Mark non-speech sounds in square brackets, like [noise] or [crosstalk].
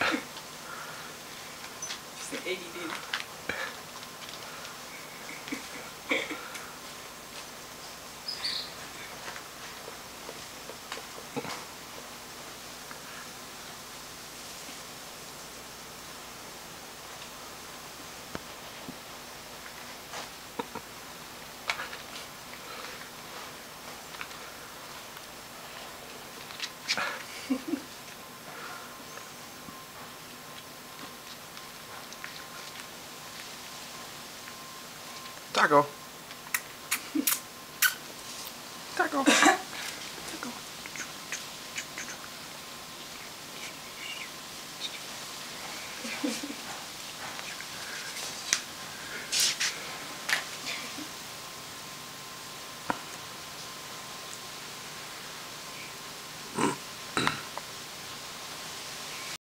She's an ADD. Taco. [laughs] Taco. [laughs]